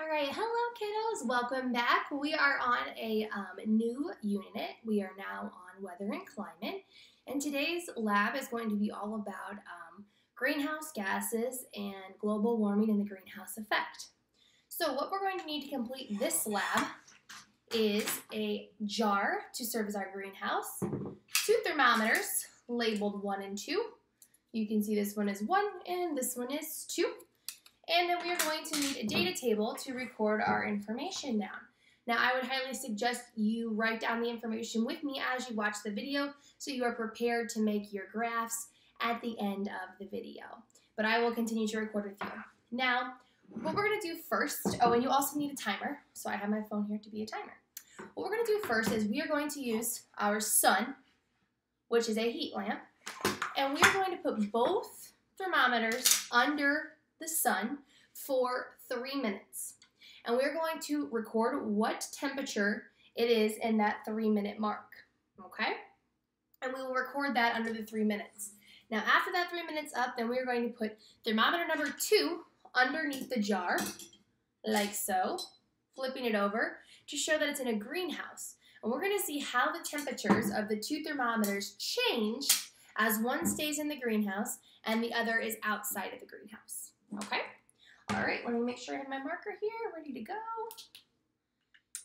All right, hello kiddos, welcome back. We are on a um, new unit. We are now on weather and climate. And today's lab is going to be all about um, greenhouse gases and global warming and the greenhouse effect. So what we're going to need to complete this lab is a jar to serve as our greenhouse, two thermometers labeled one and two. You can see this one is one and this one is two. And then we are going to need a data table to record our information down. Now, I would highly suggest you write down the information with me as you watch the video so you are prepared to make your graphs at the end of the video. But I will continue to record with you. Now, what we're going to do first, oh, and you also need a timer, so I have my phone here to be a timer. What we're going to do first is we are going to use our sun, which is a heat lamp, and we are going to put both thermometers under the sun for three minutes. And we're going to record what temperature it is in that three minute mark. Okay? And we will record that under the three minutes. Now, after that three minutes up, then we're going to put thermometer number two underneath the jar, like so, flipping it over to show that it's in a greenhouse. And we're going to see how the temperatures of the two thermometers change as one stays in the greenhouse and the other is outside of the greenhouse. Okay? All right, let me make sure I have my marker here, ready to go.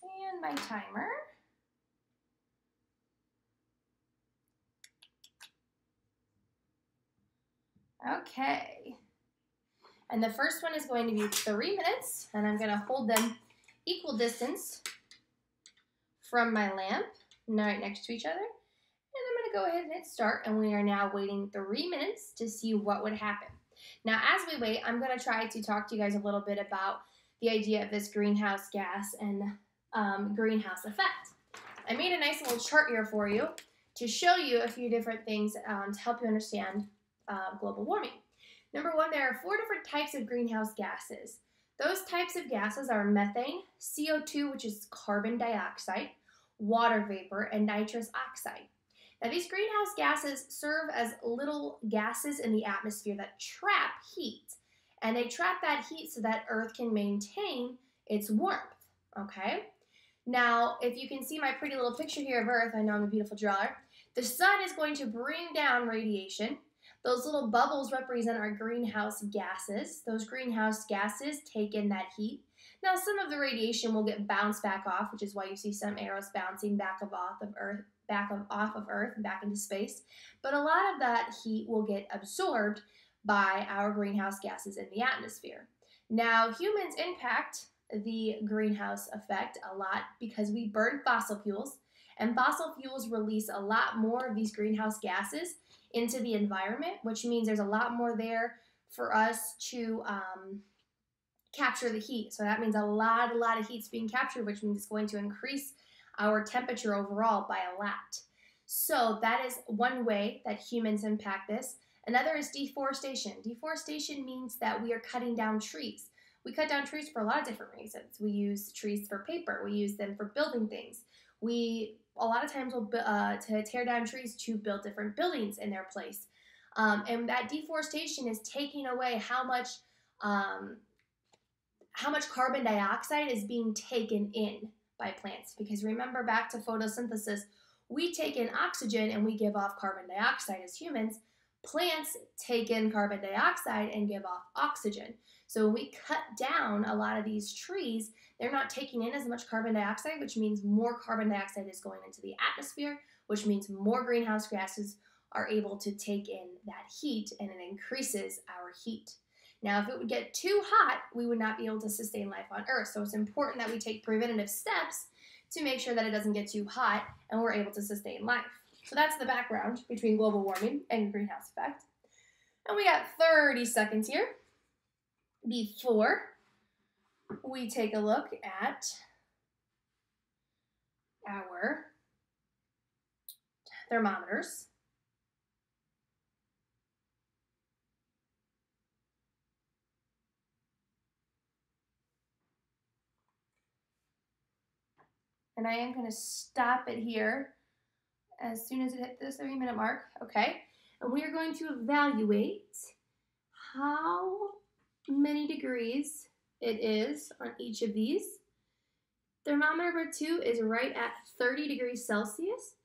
And my timer. Okay. And the first one is going to be three minutes, and I'm going to hold them equal distance from my lamp, right next to each other. And I'm going to go ahead and hit start, and we are now waiting three minutes to see what would happen. Now, as we wait, I'm going to try to talk to you guys a little bit about the idea of this greenhouse gas and um, greenhouse effect. I made a nice little chart here for you to show you a few different things um, to help you understand uh, global warming. Number one, there are four different types of greenhouse gases. Those types of gases are methane, CO2, which is carbon dioxide, water vapor, and nitrous oxide. Now, these greenhouse gases serve as little gases in the atmosphere that trap heat. And they trap that heat so that Earth can maintain its warmth. Okay? Now, if you can see my pretty little picture here of Earth, I know I'm a beautiful drawer. The sun is going to bring down radiation. Those little bubbles represent our greenhouse gases. Those greenhouse gases take in that heat. Now, some of the radiation will get bounced back off, which is why you see some arrows bouncing back off of Earth, back of, off of Earth and back into space. But a lot of that heat will get absorbed by our greenhouse gases in the atmosphere. Now, humans impact the greenhouse effect a lot because we burn fossil fuels, and fossil fuels release a lot more of these greenhouse gases into the environment, which means there's a lot more there for us to um, capture the heat. So that means a lot, a lot of heat's being captured, which means it's going to increase our temperature overall by a lot. So that is one way that humans impact this. Another is deforestation. Deforestation means that we are cutting down trees. We cut down trees for a lot of different reasons. We use trees for paper. We use them for building things. We a lot of times will uh, to tear down trees to build different buildings in their place. Um, and that deforestation is taking away how much um, how much carbon dioxide is being taken in by plants. Because remember back to photosynthesis, we take in oxygen and we give off carbon dioxide as humans. Plants take in carbon dioxide and give off oxygen. So when we cut down a lot of these trees, they're not taking in as much carbon dioxide, which means more carbon dioxide is going into the atmosphere, which means more greenhouse gases are able to take in that heat and it increases our heat. Now, if it would get too hot, we would not be able to sustain life on Earth. So it's important that we take preventative steps to make sure that it doesn't get too hot and we're able to sustain life. So that's the background between global warming and greenhouse effect. And we got 30 seconds here before we take a look at our thermometers. And I am going to stop it here as soon as it hits the 30 minute mark, okay? And we are going to evaluate how many degrees it is on each of these. Thermometer number two is right at 30 degrees Celsius.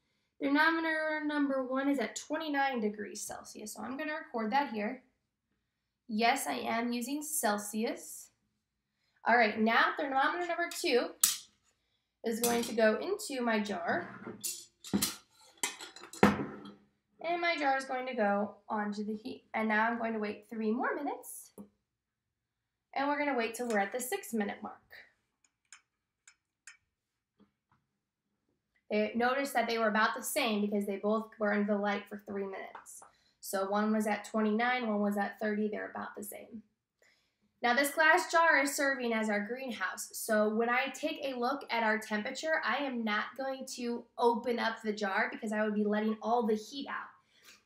Thermometer number one is at 29 degrees Celsius. So I'm going to record that here. Yes, I am using Celsius. All right, now thermometer number two is going to go into my jar. And my jar is going to go onto the heat. And now I'm going to wait three more minutes. And we're going to wait till we're at the six minute mark. They noticed that they were about the same because they both were in the light for three minutes. So one was at 29, one was at 30, they're about the same. Now this glass jar is serving as our greenhouse. So when I take a look at our temperature, I am not going to open up the jar because I would be letting all the heat out.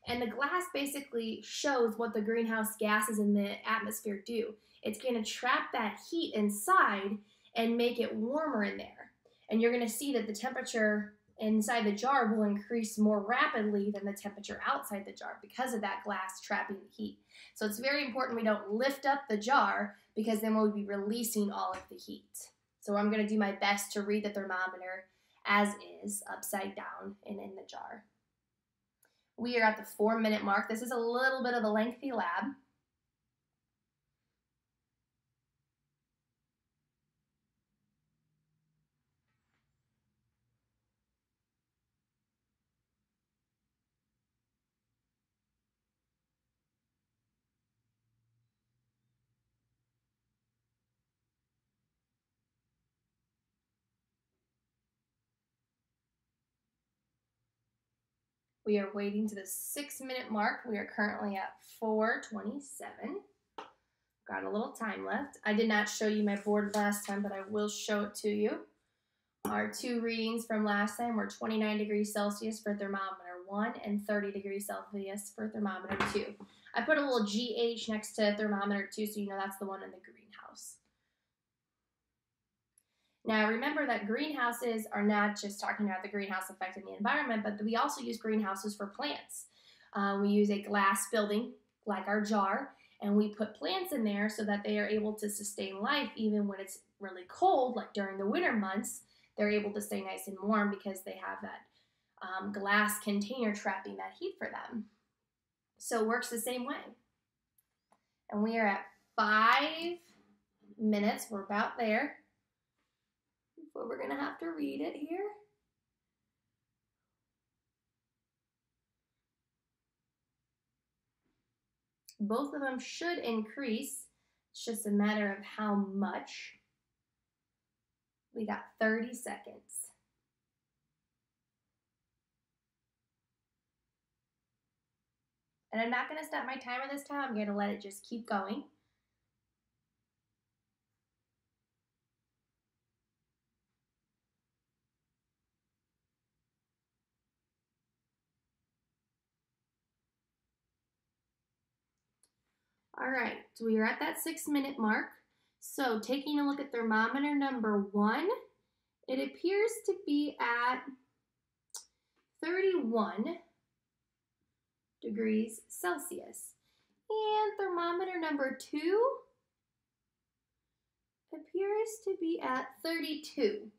And the glass basically shows what the greenhouse gases in the atmosphere do. It's going to trap that heat inside and make it warmer in there. And you're going to see that the temperature inside the jar will increase more rapidly than the temperature outside the jar because of that glass trapping the heat. So it's very important we don't lift up the jar because then we'll be releasing all of the heat. So I'm going to do my best to read the thermometer as is, upside down and in the jar. We are at the four minute mark. This is a little bit of a lengthy lab. We are waiting to the six minute mark. We are currently at 427. Got a little time left. I did not show you my board last time, but I will show it to you. Our two readings from last time were 29 degrees Celsius for thermometer 1 and 30 degrees Celsius for thermometer 2. I put a little GH next to thermometer 2 so you know that's the one in the greenhouse. Now, remember that greenhouses are not just talking about the greenhouse effect in the environment, but we also use greenhouses for plants. Uh, we use a glass building, like our jar, and we put plants in there so that they are able to sustain life even when it's really cold, like during the winter months. They're able to stay nice and warm because they have that um, glass container trapping that heat for them. So it works the same way. And we are at five minutes. We're about there but we're to have to read it here. Both of them should increase. It's just a matter of how much. We got 30 seconds. And I'm not going to stop my timer this time. I'm going to let it just keep going. All right, so we are at that six minute mark. So taking a look at thermometer number one, it appears to be at 31 degrees Celsius. And thermometer number two appears to be at 32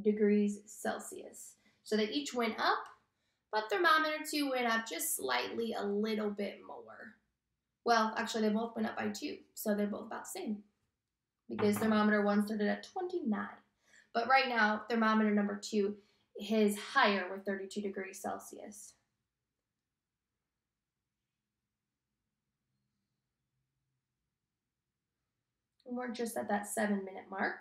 degrees Celsius. So they each went up, but thermometer two went up just slightly a little bit more. Well, actually, they both went up by two, so they're both about the same. Because thermometer one started at 29. But right now, thermometer number two is higher with 32 degrees Celsius. And we're just at that seven minute mark.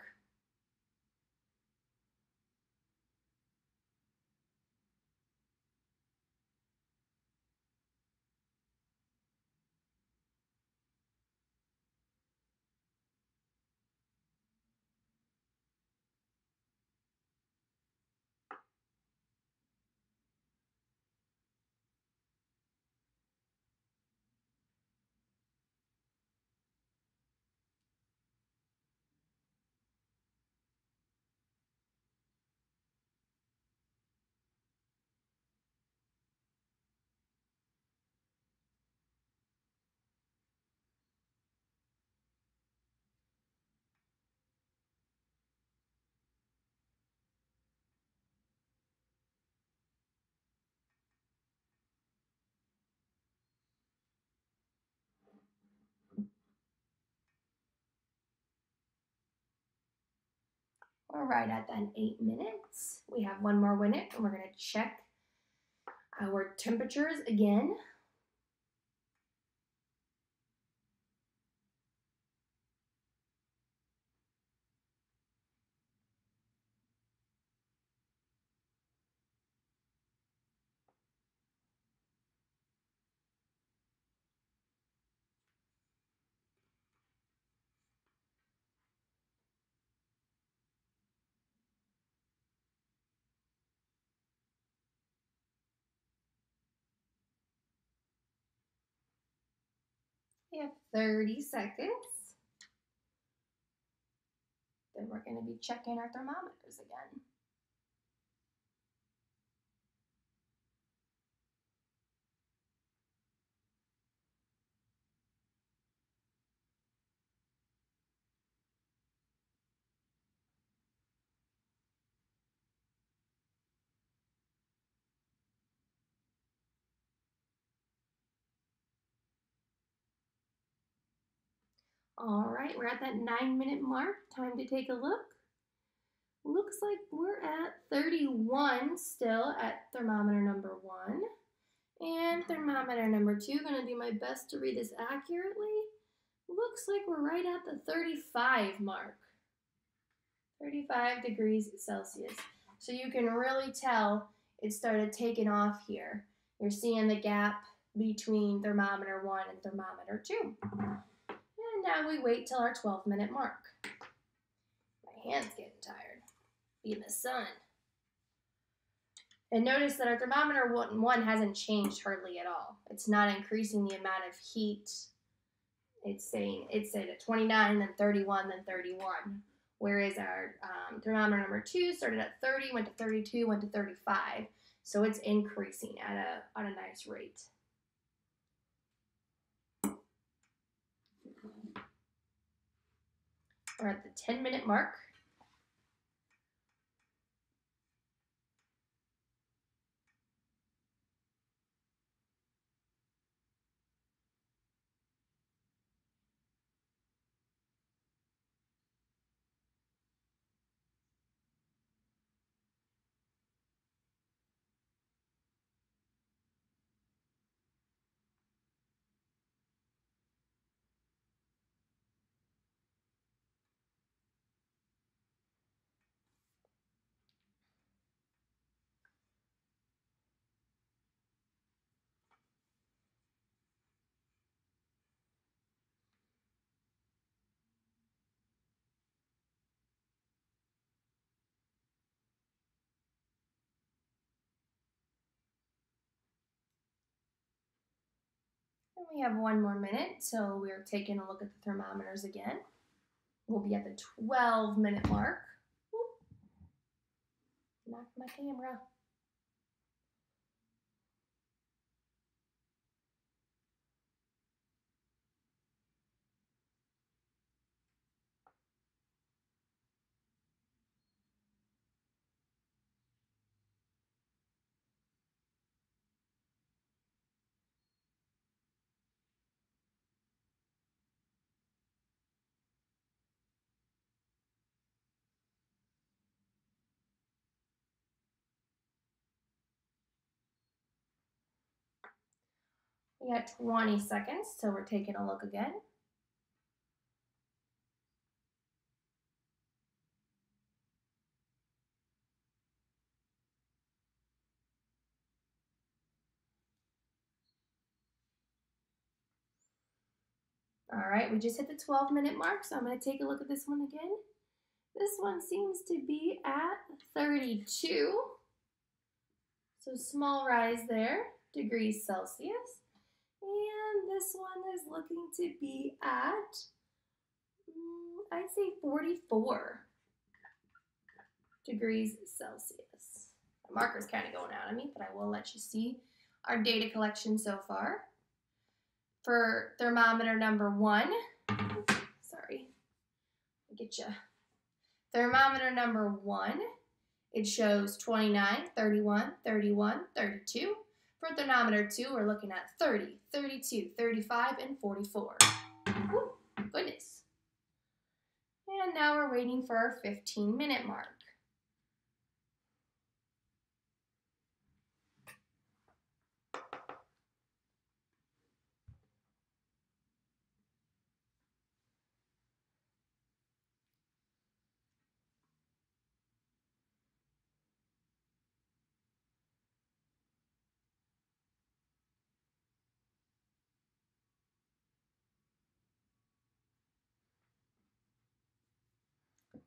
We're right at that eight minutes. We have one more minute and we're gonna check our temperatures again. We have 30 seconds. Then we're going to be checking our thermometers again. All right, we're at that nine minute mark. Time to take a look. Looks like we're at 31 still at thermometer number one. And thermometer number two, gonna do my best to read this accurately. Looks like we're right at the 35 mark. 35 degrees Celsius. So you can really tell it started taking off here. You're seeing the gap between thermometer one and thermometer two. And now we wait till our 12 minute mark. My hand's getting tired. Be in the sun. And notice that our thermometer one hasn't changed hardly at all. It's not increasing the amount of heat. It's saying it's at 29, then 31, then 31. Whereas our um, thermometer number two started at 30, went to 32, went to 35. So it's increasing at a, at a nice rate. We're at the 10 minute mark. And we have one more minute, so we're taking a look at the thermometers again. We'll be at the 12 minute mark. Knock my camera. We got 20 seconds, so we're taking a look again. All right, we just hit the 12 minute mark, so I'm going to take a look at this one again. This one seems to be at 32. So small rise there, degrees Celsius. This one is looking to be at, mm, I'd say 44 degrees Celsius. My marker's kind of going out of me, but I will let you see our data collection so far. For thermometer number one, sorry, I'll get you. Thermometer number one, it shows 29, 31, 31, 32. For thermometer 2, we're looking at 30, 32, 35, and 44. Ooh, goodness. And now we're waiting for our 15 minute mark.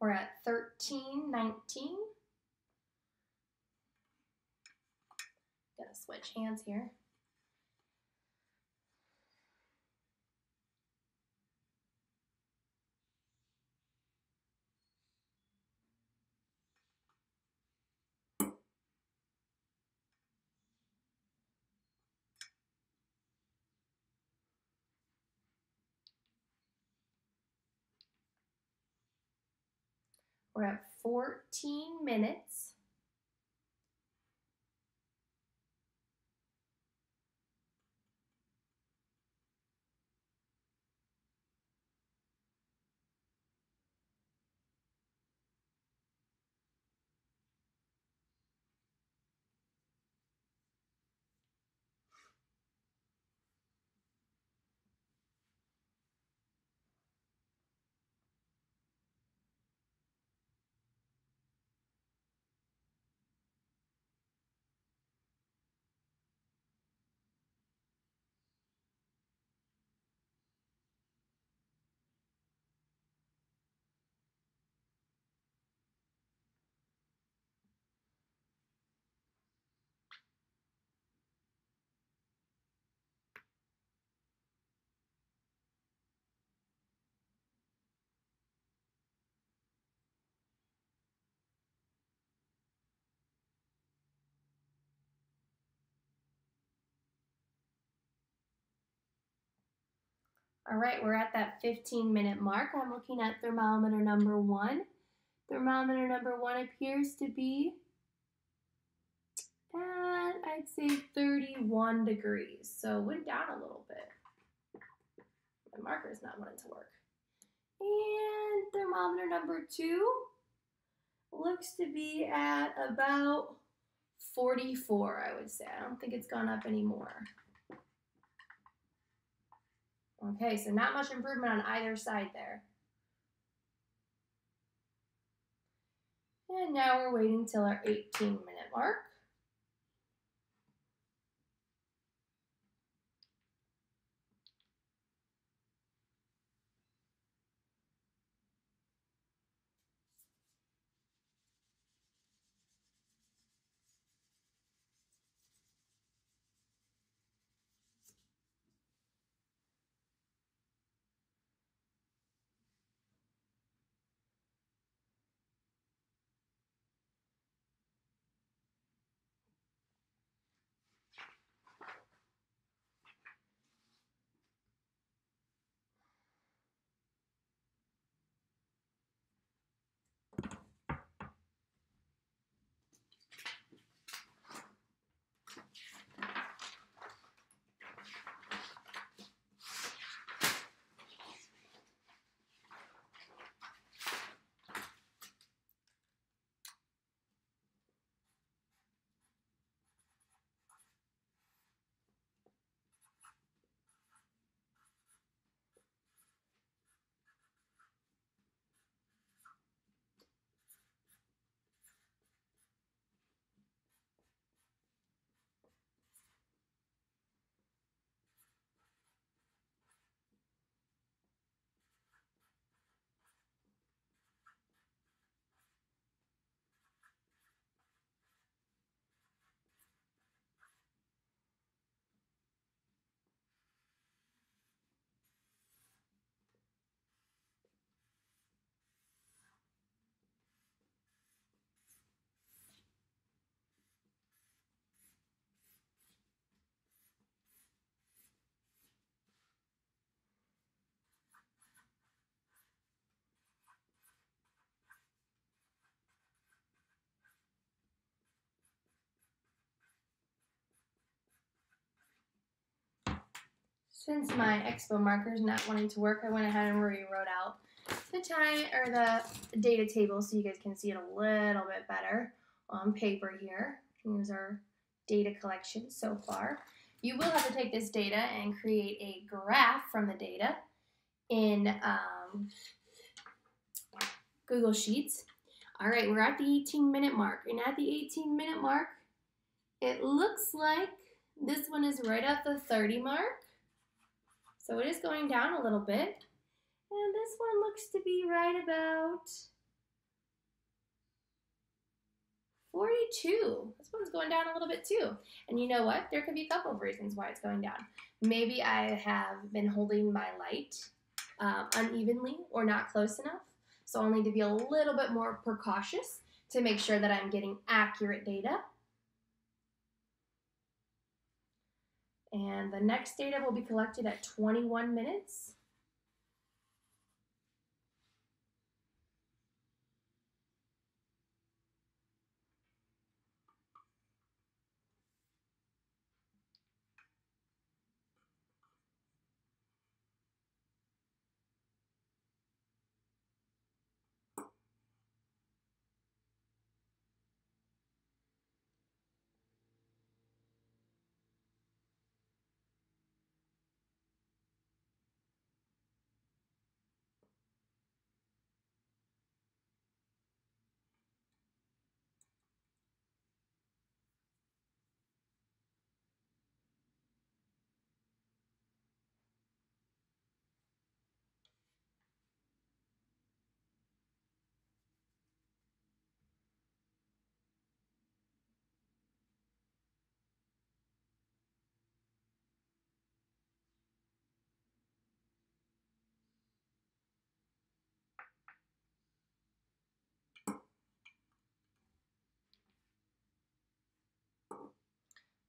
We're at 1319. Gotta switch hands here. We're at 14 minutes. All right, we're at that 15 minute mark. I'm looking at thermometer number one. Thermometer number one appears to be at, I'd say 31 degrees. So went down a little bit. My marker's not wanting to work. And thermometer number two looks to be at about 44, I would say. I don't think it's gone up anymore. Okay, so not much improvement on either side there. And now we're waiting till our 18 minute mark. Since my expo marker's not wanting to work, I went ahead and rewrote out the time or the data table so you guys can see it a little bit better on paper here. Here's our data collection so far. You will have to take this data and create a graph from the data in um, Google Sheets. All right, we're at the 18 minute mark. And at the 18 minute mark, it looks like this one is right at the 30 mark. So it is going down a little bit. And this one looks to be right about 42. This one's going down a little bit too. And you know what? There could be a couple of reasons why it's going down. Maybe I have been holding my light um, unevenly or not close enough. So I'll need to be a little bit more precautious to make sure that I'm getting accurate data. And the next data will be collected at 21 minutes.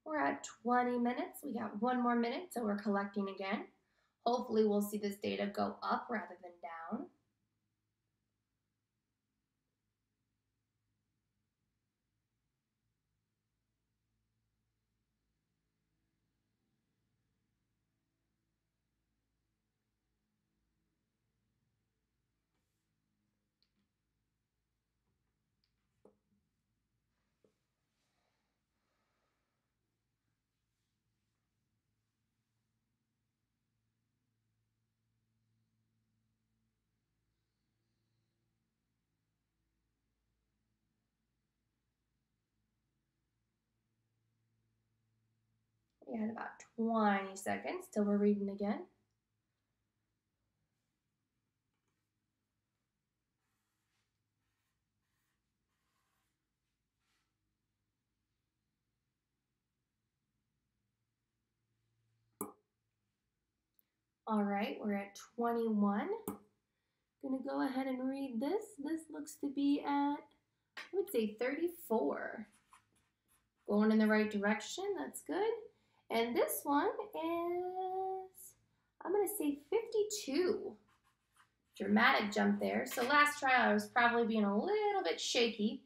We're at 20 minutes. We got one more minute, so we're collecting again. Hopefully we'll see this data go up rather than down. We had about 20 seconds till we're reading again. All right, we're at 21. Gonna go ahead and read this. This looks to be at, I would say 34. Going in the right direction, that's good. And this one is, I'm to say 52. Dramatic jump there. So last trial I was probably being a little bit shaky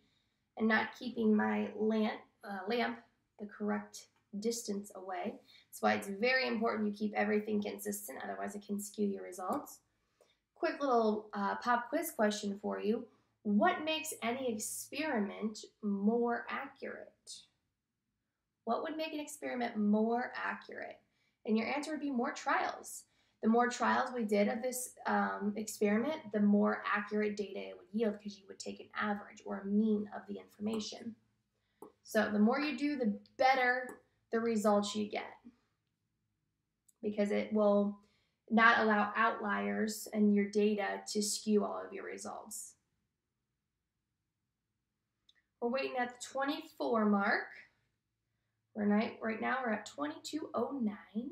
and not keeping my lamp, uh, lamp the correct distance away. That's why it's very important you keep everything consistent, otherwise it can skew your results. Quick little uh, pop quiz question for you. What makes any experiment more accurate? What would make an experiment more accurate? And your answer would be more trials. The more trials we did of this um, experiment, the more accurate data it would yield because you would take an average or a mean of the information. So the more you do, the better the results you get because it will not allow outliers in your data to skew all of your results. We're waiting at the 24 mark. Right, right now we're at 2209.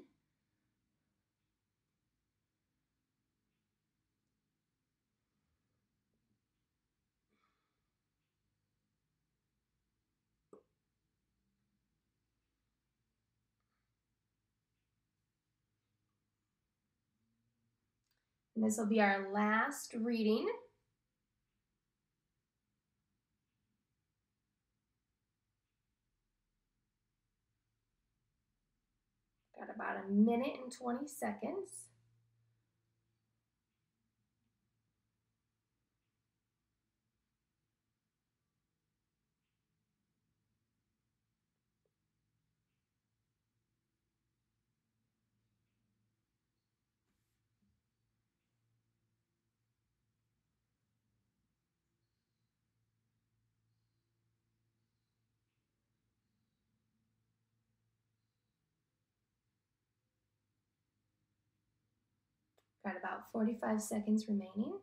And this will be our last reading. About a minute and 20 seconds. About 45 seconds remaining.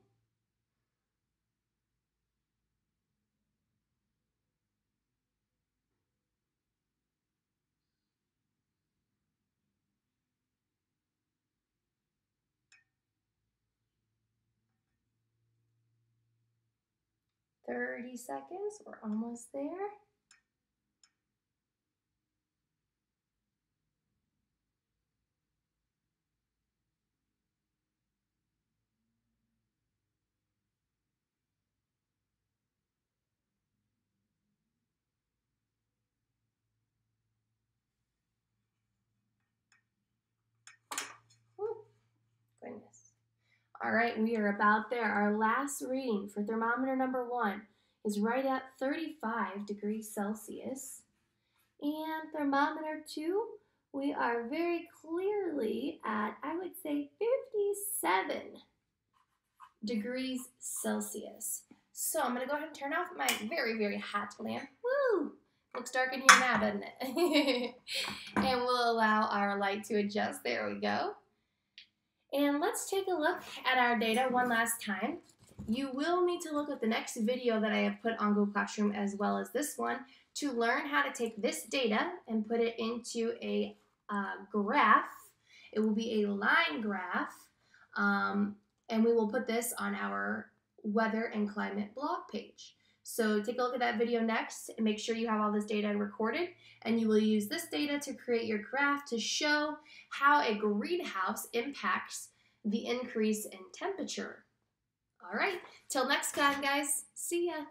Thirty seconds, we're almost there. Goodness. All right, we are about there. Our last reading for thermometer number one is right at 35 degrees Celsius. And thermometer two, we are very clearly at, I would say, 57 degrees Celsius. So I'm gonna go ahead and turn off my very, very hot lamp. Woo! Looks dark in here now, doesn't it? and we'll allow our light to adjust. There we go. And let's take a look at our data one last time. You will need to look at the next video that I have put on Google Classroom as well as this one to learn how to take this data and put it into a uh, graph. It will be a line graph, um, and we will put this on our weather and climate blog page. So take a look at that video next and make sure you have all this data recorded and you will use this data to create your graph to show how a greenhouse impacts the increase in temperature. All right, till next time guys, see ya.